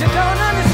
you don't understand.